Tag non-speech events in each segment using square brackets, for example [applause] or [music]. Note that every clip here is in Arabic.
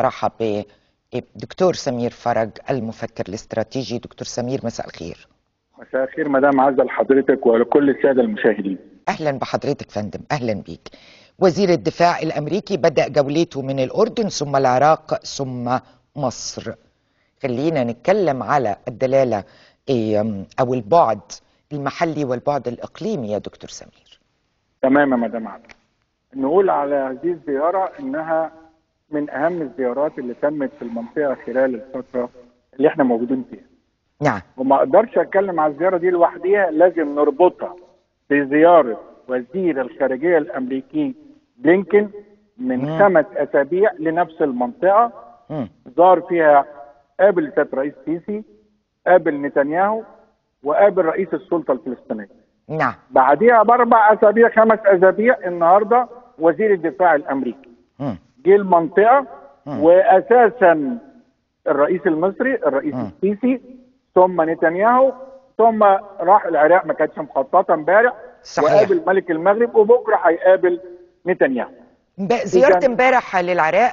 ارحب بدكتور سمير فرج المفكر الاستراتيجي. دكتور سمير مساء الخير. مساء الخير مدام عزة لحضرتك ولكل السادة المشاهدين. أهلا بحضرتك فندم. أهلا بيك. وزير الدفاع الأمريكي بدأ جولته من الأردن ثم العراق ثم مصر. خلينا نتكلم على الدلالة أو البعد المحلي والبعد الإقليمي يا دكتور سمير. تمام يا مدام عزة. نقول على هذه الزيارة إنها من أهم الزيارات اللي تمت في المنطقة خلال الفترة اللي إحنا موجودين فيها نعم وما أقدرش أتكلم على الزيارة دي لوحديها لازم نربطها بزيارة وزير الخارجية الأمريكي بلينكن من مم. خمس أسابيع لنفس المنطقة مم. زار فيها قابل سياده رئيس سيسي قابل نتنياهو وقابل رئيس السلطة الفلسطينية نعم بعديها بأربع أسابيع خمس أسابيع النهارده وزير الدفاع الأمريكي مم. جه المنطقة. واساسا الرئيس المصري الرئيس. السيسي ثم نتنياهو ثم راح العراق ما كانتش مخططة امبارح صحيح. وقابل ملك المغرب وبكرة هيقابل نتنياهو زيارة امبارح للعراق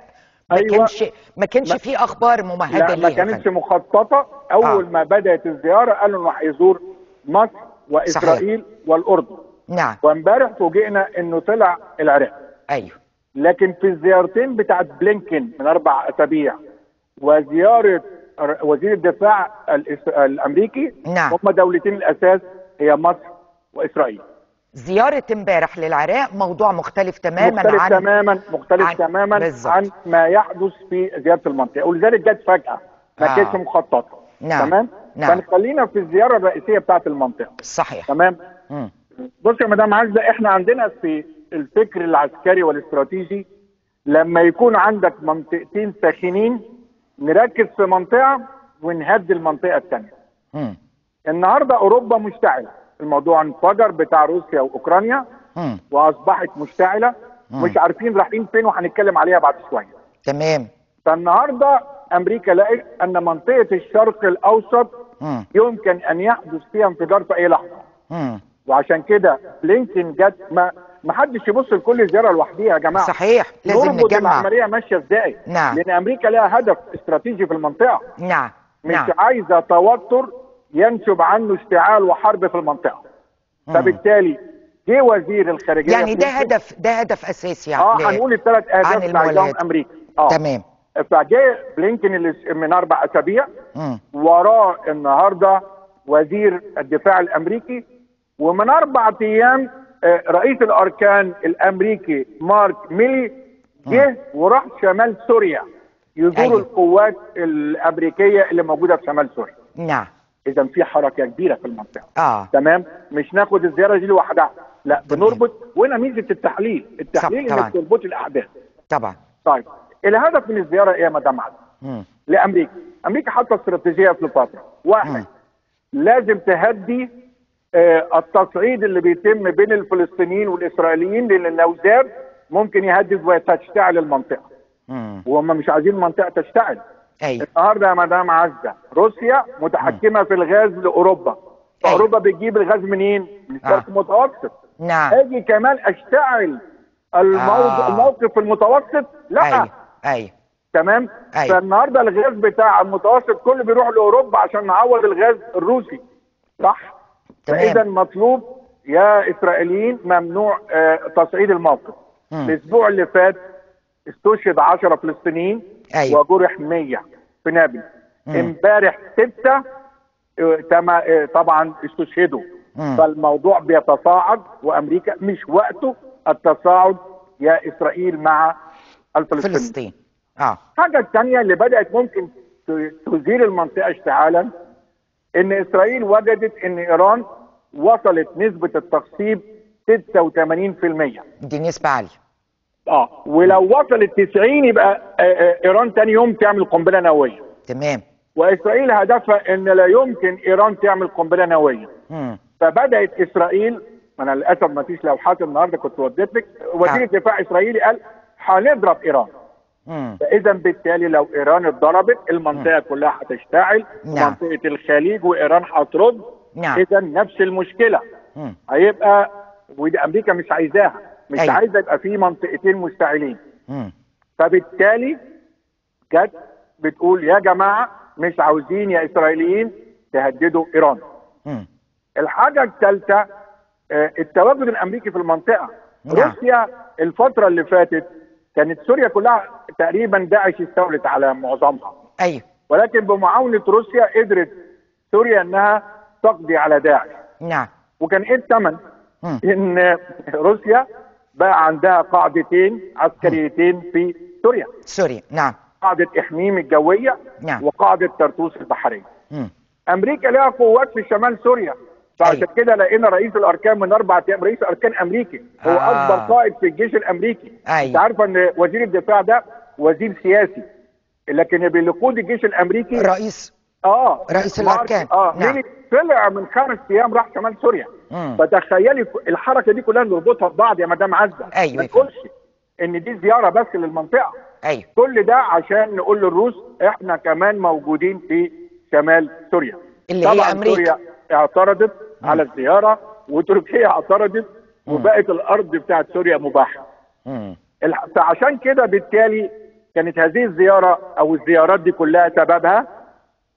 ما أيوة. كانش ما كانش ما- فيه أخبار ممهدة لا ما ليها كانتش فندم. مخططة أول آه. ما بدأت الزيارة قالوا إنه هيزور مصر وإسرائيل والأردن نعم وامبارح فوجئنا إنه طلع العراق أيوه لكن في الزيارتين بتاعت بلينكن من أربع أسابيع وزيارة وزير الدفاع الأمريكي نعم. هم دولتين الأساس هي مصر وإسرائيل زيارة امبارح للعراق موضوع مختلف تماما مختلف عن تماما مختلف عن- تماما بالظبط. عن ما يحدث في زيارة المنطقة ولذلك جت فجأة ما آه. كانتش مخططة نعم. تمام نعم. فنخلينا في الزيارة الرئيسية بتاعت المنطقة صحيح تمام. بص يا مدام عزه إحنا عندنا في الفكر العسكري والاستراتيجي لما يكون عندك منطقتين ساخنين نركز في منطقة ونهدي المنطقة الثانية. النهارده أوروبا مشتعلة، الموضوع انفجر بتاع روسيا وأوكرانيا. وأصبحت مشتعلة. مش عارفين رايحين فين وهنتكلم عليها بعد شوية. تمام فالنهاردة أمريكا لقت أن منطقة الشرق الأوسط. يمكن أن يحدث فيها انفجار في أي لحظة. وعشان كده بلينكن جت ما حدش يبص لكل زيارة لوحديها يا جماعة صحيح لازم نجمع العملية ماشية إزاي نعم. لأن أمريكا لها هدف استراتيجي في المنطقة نعم مش نعم عايزة توتر ينشب عنه اشتعال وحرب في المنطقة مم. فبالتالي جه وزير الخارجية يعني ده. هدف ده هدف أساسي آه ل- هنقول الثلاث أهداف اللي. أمريكا آه تمام فجه بلينكن اللي من أربع أسابيع. وراه النهارده وزير الدفاع الأمريكي ومن أربع أيام رئيس الأركان الأمريكي مارك ميلي جه وراح شمال سوريا. يزور أيوة. القوات الأمريكية اللي موجودة في شمال سوريا. نعم. إذا في حركة كبيرة في المنطقة. آه. تمام؟ مش ناخد الزيارة دي لوحدها. لا. بنربط. وهنا ميزة التحليل. التحليل طبعاً. انك تربط الأحداث. طبعا. طيب. الهدف من الزيارة إيه يا مدام؟ مم. لأمريكا. أمريكا حاطة استراتيجية في الفترة واحد مم. لازم تهدي آه، التصعيد اللي بيتم بين الفلسطينيين والإسرائيليين لأن لو زاد ممكن يهدد وتشتعل المنطقة مم. وهم مش عايزين المنطقة تشتعل أيوه النهارده يا مدام عزة روسيا متحكمة في الغاز لأوروبا أيوة. أوروبا بتجيب الغاز منين؟ من الشرق آه. المتوسط نعم آجي كمان أشتعل الموضوع آه. الموقف المتوسط لا أيوه أيوه تمام أيوة. فالنهاردة الغاز بتاع المتوسط كله بيروح لأوروبا عشان نعوض الغاز الروسي صح. فإذا مطلوب يا إسرائيليين ممنوع آه تصعيد الموقف. الأسبوع اللي فات استشهد 10 فلسطينيين أيوة. وجرح 100 في نابلس. امبارح ستة آه، آه، طبعا استشهدوا. فالموضوع بيتصاعد وأمريكا مش وقته التصاعد يا إسرائيل مع الفلسطينيين فلسطين آه الحاجة الثانية اللي بدأت ممكن تزيل المنطقة اشتعالا إن إسرائيل وجدت إن إيران وصلت نسبة التخصيب 86% دي نسبة عالية آه ولو وصلت 90 يبقى آه، آه، إيران تاني يوم تعمل قنبلة نووية تمام وإسرائيل هدفها إن لا يمكن إيران تعمل قنبلة نووية مم. فبدأت إسرائيل أنا للأسف ما فيش لوحات النهاردة كنت وديت لك وزير آه. الدفاع إسرائيلي قال هنضرب إيران مم. فإذا بالتالي لو إيران اتضربت المنطقة كلها هتشتعل نعم. منطقة الخليج وإيران هترد نعم. اذا نفس المشكلة مم. هيبقى ودي أمريكا مش عايزاها مش أيوة. عايزة يبقى في منطقتين مشتعلين مم. فبالتالي جت بتقول يا جماعة مش عاوزين يا إسرائيليين تهددوا إيران مم. الحاجة الثالثه آه، التواجد الأمريكي في المنطقة نعم. روسيا الفترة اللي فاتت كانت سوريا كلها تقريبا داعش استولت على معظمها أيوه ولكن بمعاونة روسيا قدرت سوريا إنها تقضي على داعش نعم وكان إيه الثمن. إن روسيا بقى عندها قاعدتين عسكريتين في سوريا سوري نعم قاعدة إحميم الجوية نعم. وقاعدة طرطوس البحريه مم. أمريكا لها قوات في شمال سوريا فعشان أيوة. كده لقينا رئيس الأركان من أربع أيام رئيس أركان أمريكي هو آه. أكبر قائد في الجيش الأمريكي أيوة. أنت عارفه إن وزير الدفاع ده وزير سياسي لكن اللي بيقود الجيش الأمريكي رئيس آه رئيس الأركان. آه نعم. طلع من خمس أيام راح شمال سوريا مم. فتخيلي الحركة دي كلها نربطها ببعض يا مدام عزة أيوة. ما تقولش إن دي زيارة بس للمنطقة أيوه كل ده عشان نقول للروس إحنا كمان موجودين في شمال سوريا اللي هي طبعا أمريكا. سوريا اعترضت على الزيارة وتركيا اعترضت وبقت الأرض بتاعت سوريا مباحة مم. فعشان كده بالتالي كانت هذه الزيارة أو الزيارات دي كلها سببها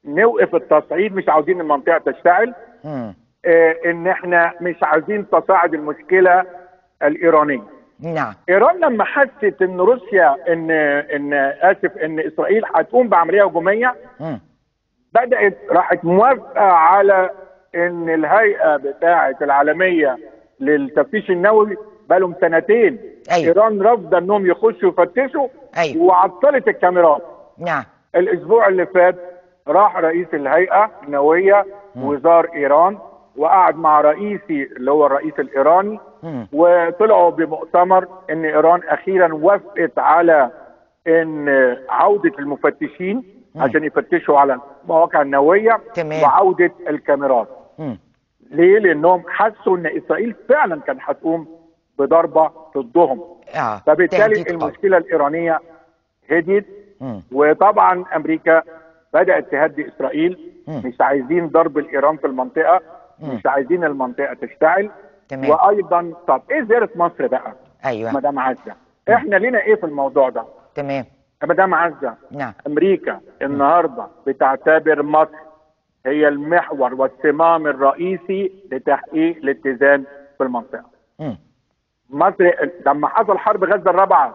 نوقف التصعيد مش عاوزين المنطقة تشتعل. آه إن إحنا مش عايزين تصاعد المشكلة الإيرانية نعم إيران لما حست إن روسيا إن إن آسف إن إسرائيل هتقوم بعملية هجومية. بدأت راحت موافقة على إن الهيئة بتاعه العالمية للتفتيش النووي بقالهم سنتين أيوة. إيران رافضة إنهم يخشوا يفتشوا أيوة. وعطلت الكاميرات نعم الأسبوع اللي فات راح رئيس الهيئة النووية وزار إيران وقعد مع رئيسي اللي هو الرئيس الإيراني. وطلعوا بمؤتمر إن إيران أخيرا وافقت على إن عودة المفتشين عشان يفتشوا على المواقع النووية. وعودة الكاميرات. ليه؟ لأنهم حسوا إن إسرائيل فعلا كانت هتقوم بضربة ضدهم آه فبالتالي. المشكلة الإيرانية هديت. وطبعا أمريكا بدأت تهدي إسرائيل. مش عايزين ضرب الإيران في المنطقة. مش عايزين المنطقة تشتعل. تمام. وأيضا طب إيه زيارة مصر بقى؟ أيوه. مدام عزة. إحنا لينا إيه في الموضوع ده؟ تمام. مدام عزة نعم. أمريكا النهارده بتعتبر مصر هي المحور والصمام الرئيسي لتحقيق الاتزان في المنطقة. مم. مصر لما حصل حرب غزة الرابعة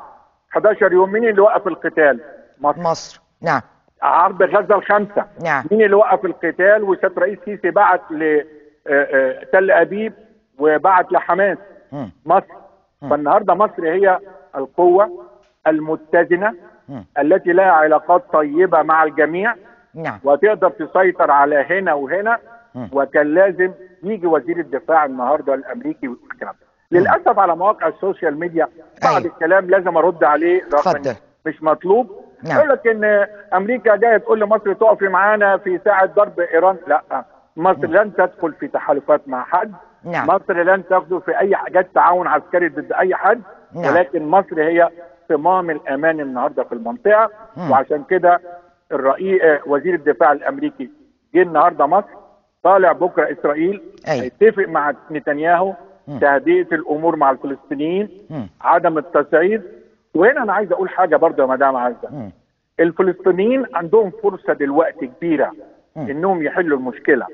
11 يوم مين اللي وقف القتال؟ مصر. مصر. نعم. حرب غزة الخامسة نعم. مين اللي وقف القتال وسياده رئيس سيسي بعت لتل أبيب وبعت لحماس. مصر فالنهاردة مصر هي القوة المتزنة مم. التي لها علاقات طيبة مع الجميع نعم وتقدر تسيطر على هنا وهنا مم. وكان لازم يجي وزير الدفاع النهارده الأمريكي ويقول الكلام ده. للأسف على مواقع السوشيال ميديا بعض أيوة. الكلام لازم أرد عليه رغم مش مطلوب نعم. يقول لك إن أمريكا جاية تقول لمصر تقفي معانا في ساعة ضرب إيران لا مصر لن تدخل في تحالفات مع حد نعم. مصر لن تاخذ في أي حاجات تعاون عسكري ضد أي حد نعم. ولكن مصر هي صمام الأمان النهارده في المنطقة مم. وعشان كده الرئيس وزير الدفاع الأمريكي جه النهارده مصر طالع بكرة إسرائيل. هيتفق مع نتنياهو. تهدئة الأمور مع الفلسطينيين مم. عدم التصعيد وهنا أنا عايز أقول حاجة برضه يا مدام عزة. الفلسطينيين عندهم فرصة دلوقتي كبيرة. إنهم يحلوا المشكلة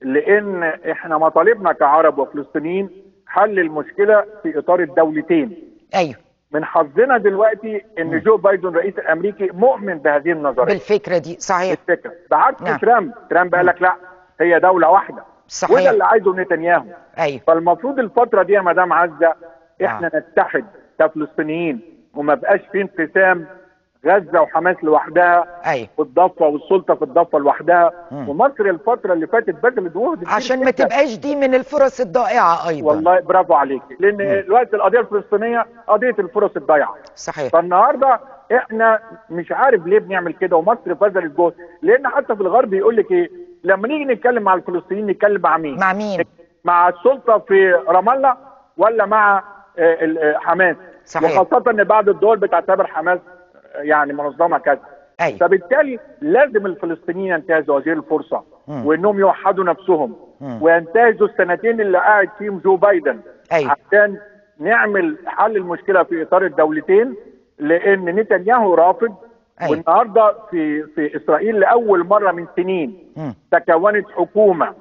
لأن إحنا مطالبنا كعرب وفلسطينيين حل المشكلة في إطار الدولتين. أيوه. من حظنا دلوقتي إن جو بايدن رئيس الامريكي مؤمن بهذه النظرية. بالفكرة دي صحيح. الفكرة. بعكس نعم. ترامب. ترامب قال لك لا هي دولة واحدة. صحيح. وده اللي عايزه نتنياهو. أيوه. فالمفروض الفترة دي يا مدام عزة إحنا نتحد كفلسطينيين وما بقاش في انقسام غزة وحماس لوحدها أيوه. والضفه والسلطة في الضفة لوحدها. مم. ومصر الفره اللي فاتت بذلت جهد عشان ما. تبقاش دي من الفرص الضائعة أيضا. والله برافو عليك. لأن دلوقتي القضية الفلسطينية قضية الفرص الضايعة. صحيح. فالنهاردة إحنا مش عارف ليه بنعمل كده ومصر بذلت جهد لأن حتى في الغرب يقول لك إيه لما نيجي نتكلم مع الفلسطينيين نتكلم مع مين؟ مع مين؟ مع السلطة في رام الله ولا مع آه، آه، حماس؟ صحيح. وخاصة إن بعض الدول بتعتبر حماس يعني منظمة كذا أيوه فبالتالي لازم الفلسطينيين ينتهزوا هذه الفرصة مم. وإنهم يوحدوا نفسهم مم. وينتهزوا السنتين اللي قاعد فيهم جو بايدن. عشان نعمل حل المشكلة في إطار الدولتين لأن نتنياهو رافض أيوة. والنهاردة في في إسرائيل لأول مرة من سنين مم. تكونت حكومة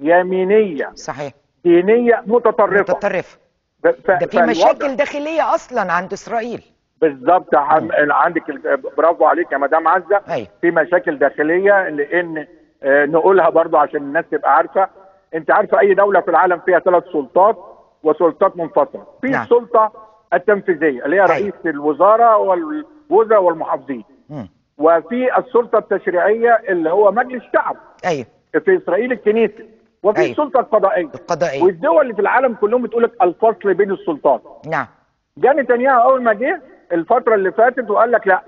يمينية صحيح دينية متطرفة متطرف ف- ف- ده في مشاكل داخلية أصلا عند إسرائيل. بالظبط عم- عندك برافو عليك يا مدام عزة. أيوة. في مشاكل داخلية لأن آه، نقولها برضو عشان الناس تبقى عارفة. أنت عارفة أي دولة في العالم فيها ثلاث سلطات وسلطات منفصلة؟ في نعم. السلطة التنفيذية اللي هي أيوة. رئيس الوزراء والوزراء والمحافظين. وفي السلطة التشريعية اللي هو مجلس الشعب. أيوه. في إسرائيل الكنيسة. وفي أيوة. السلطة القضائية. القضائية. والدول اللي في العالم كلهم بتقول لك الفصل بين السلطات. نعم. جه نتنياهو أول ما جه الفترة اللي فاتت وقال لك لا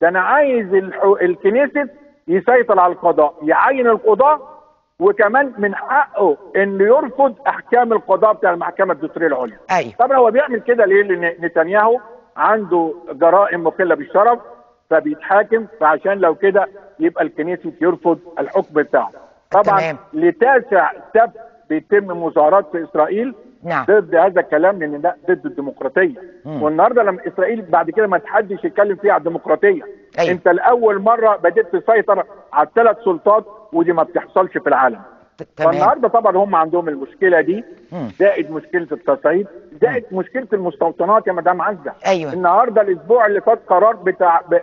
ده أنا عايز الح- الكنيسة يسيطر على القضاء يعين القضاء وكمان من حقه إنه يرفض أحكام القضاء بتاع المحكمه الدستورية العليا. أيوه. طبعا هو بيعمل كده ليه؟ لأن نتنياهو عنده جرائم مخلة بالشرف فبيتحاكم فعشان لو كده يبقى الكنيسة يرفض الحكم بتاعه. طبعا تمام. لتاسع سبت بيتم مظاهرات في إسرائيل نعم ضد هذا الكلام لأن ده ضد الديمقراطية مم. والنهاردة لما إسرائيل بعد كده ما تحدش يتكلم فيها على الديمقراطية أيوة. أنت لأول مرة بدأت تسيطر على الثلاث سلطات ودي ما بتحصلش في العالم تمام فالنهارده طبعا هم عندهم المشكلة دي. زائد مشكلة التصعيد زائد مشكلة المستوطنات يا مدام عزة أيوة. النهارده الأسبوع اللي فات قرار بتاع ب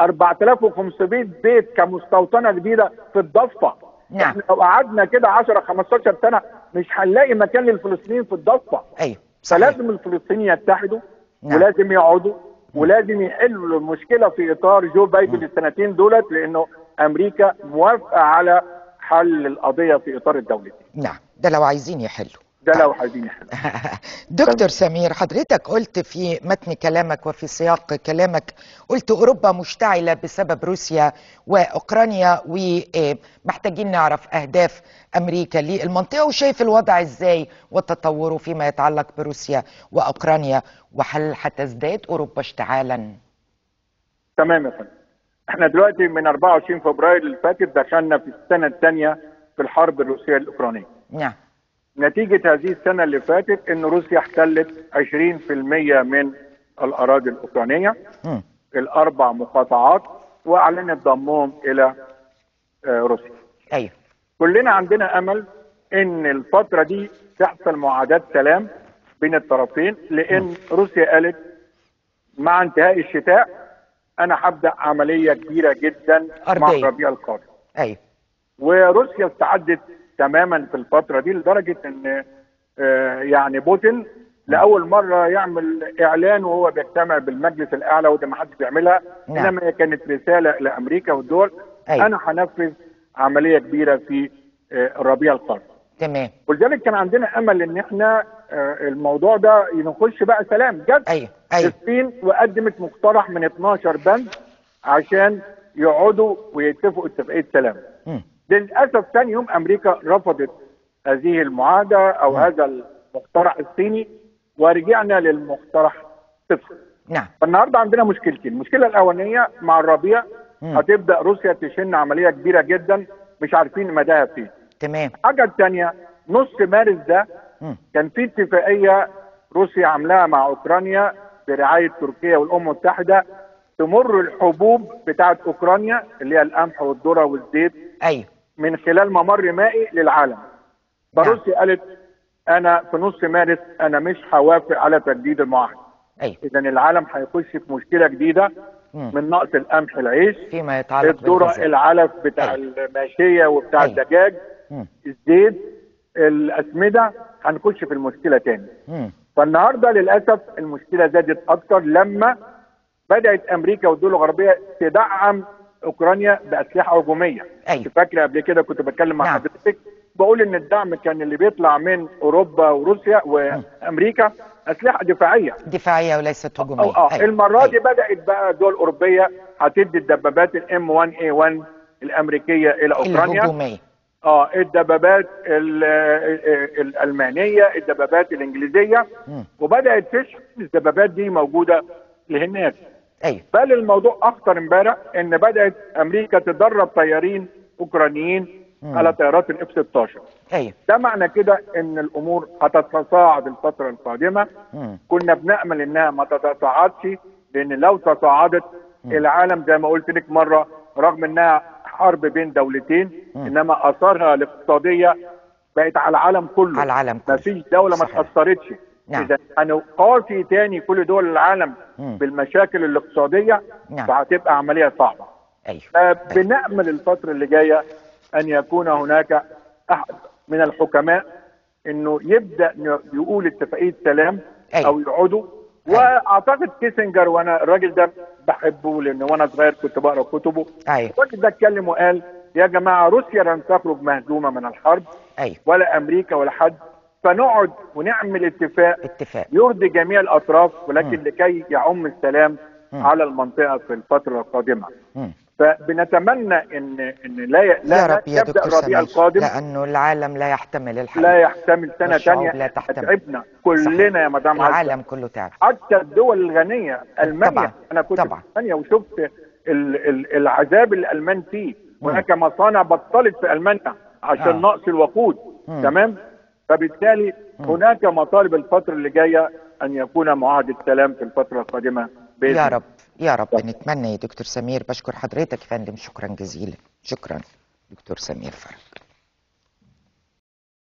4500 بيت كمستوطنة جديده في الضفة نعم. إحنا لو قعدنا كده 10 15 سنة مش هنلاقي مكان للفلسطينيين في الضفة. أيوه صحيح. فلازم الفلسطينيين يتحدوا نعم. ولازم يقعدوا ولازم يحلوا المشكلة في إطار جو بايدن السنتين دولت لأنه أمريكا موافقة على حل القضية في إطار الدولتين. نعم ده لو عايزين يحلوا. ده لو عايزين يحلوا [laughs] دكتور سمير حضرتك قلت في متن كلامك وفي سياق كلامك قلت أوروبا مشتعلة بسبب روسيا وأوكرانيا ومحتاجين نعرف أهداف أمريكا للمنطقة وشايف الوضع إزاي وتطوره فيما يتعلق بروسيا وأوكرانيا وهل هتزداد أوروبا اشتعالا؟ تمام يا فندم. إحنا دلوقتي من 24 فبراير اللي فاتت دخلنا في السنة الثانية في الحرب الروسية الأوكرانية. نعم. نتيجة هذه السنة اللي فاتت إن روسيا احتلت 20% من الأراضي الأوكرانية. الأربع مقاطعات وأعلنت ضمهم إلى آه، روسيا. أيوه. كلنا عندنا أمل إن الفترة دي تحصل معاهدات سلام بين الطرفين لأن روسيا قالت مع انتهاء الشتاء أنا هبدأ عملية كبيرة جدا مع أرضية. الربيع القادم. أيوه. وروسيا استعدت تماما في الفترة دي لدرجة إن آه، يعني بوتين لأول مرة يعمل إعلان وهو بيجتمع بالمجلس الأعلى وده ما حدش بيعملها نعم. إنما هي كانت رسالة لأمريكا والدول. أيوة. أنا هنفذ عملية كبيرة في آه، الربيع القادم تمام. ولذلك كان عندنا أمل إن إحنا آه، الموضوع ده نخش بقى سلام. جد أيوه أيوه الصين وقدمت مقترح من 12 بند عشان يقعدوا ويتفقوا اتفاقية سلام. مم. للأسف ثاني يوم أمريكا رفضت هذه المعاهدة أو هذا المقترح الصيني ورجعنا للمقترح صفر نعم. فالنهارده عندنا مشكلتين. المشكلة الأولانية مع الربيع مم. هتبدأ روسيا تشن عملية كبيرة جدا مش عارفين مداها فين. تمام. الحاجة الثانية نص مارس ده مم. كان في اتفاقية روسيا عاملاها مع أوكرانيا برعاية تركيا والأمم المتحدة تمر الحبوب بتاعه أوكرانيا اللي هي القمح والذرة والزيت. أيوه. من خلال ممر مائي للعالم فروسيا قالت أنا في نص مارس أنا مش هوافق على تجديد المعاهده أيوه اذا العالم هيخش في مشكلة جديدة مم. من نقص القمح العيش فيما يتعلق الذرة العلف بتاع أيوة. الماشية وبتاع أيوة. الدجاج مم. الزيت الأسمدة هنخش في المشكلة تاني مم. فالنهاردة للأسف المشكلة زادت أكتر لما بدأت أمريكا والدول الغربية تدعم أوكرانيا بأسلحة هجومية أيوة. فاكر قبل كده كنت بتكلم مع نعم. حضرتك بقول إن الدعم كان اللي بيطلع من أوروبا وروسيا وأمريكا أسلحة دفاعية دفاعية وليست أو هجومية آه أيوة. المرة دي أيوة. بدأت بقى دول أوروبية هتدي الدبابات الإم 1 اي 1 الأمريكية إلى أوكرانيا الهجومية آه الدبابات ال- ال- الألمانية الدبابات الإنجليزية مم. وبدأت تشحن الدبابات دي موجودة لهناك أيوه بل الموضوع أخطر امبارح إن بدأت أمريكا تدرب طيارين أوكرانيين مم. على طيارات الاف 16 أيوه ده معنى كده إن الأمور هتتصاعد الفترة القادمة مم. كنا بنأمل إنها ما تتصاعدش لأن لو تصاعدت العالم زي ما قلت لك مرة رغم إنها حرب بين دولتين إنما آثارها الاقتصادية بقت على العالم كله على العالم كله. ما فيش دولة ما صحيح. اتأثرتش نعم. إذا هنقاسي تاني كل دول العالم مم. بالمشاكل الاقتصادية نعم. فهتبقى عملية صعبة أيوه فبنأمل الفترة اللي جاية أن يكون هناك أحد من الحكماء أنه يبدأ ن- يقول اتفاقية سلام أيوة. أو يقعدوا وأعتقد كيسنجر وأنا الراجل ده بحبه لأن وأنا صغير كنت بقرأ كتبه أيوه الراجل ده اتكلم وقال يا جماعة روسيا لن تخرج مهزومة من الحرب أيوه ولا أمريكا ولا حد فنقعد ونعمل اتفاق اتفاق يرضي جميع الأطراف ولكن مم. لكي يعم السلام مم. على المنطقة في الفترة القادمة مم. فبنتمنى ان إن لا ي... لا يا رب يا يبدأ دكتور الربيع القادم لأنه العالم لا يحتمل الحياة لا يحتمل سنة ثانية لا تحتمل. تعبنا كلنا يا مدام. العالم كله تعب حتى الدول الغنية ألمانيا طبعاً. أنا كنت طبعاً. في ألمانيا وشفت ال... ال... العذاب اللي الألمان فيه. هناك مصانع بطلت في ألمانيا عشان آه. نقص الوقود مم. تمام فبالتالي هناك مطالب الفترة اللي جاية أن يكون معاهده سلام في الفترة القادمة بإذن يا. رب يا رب. نتمنى يا دكتور سمير. بشكر حضرتك يا فندم. شكرا جزيلا. شكرا دكتور سمير فرج.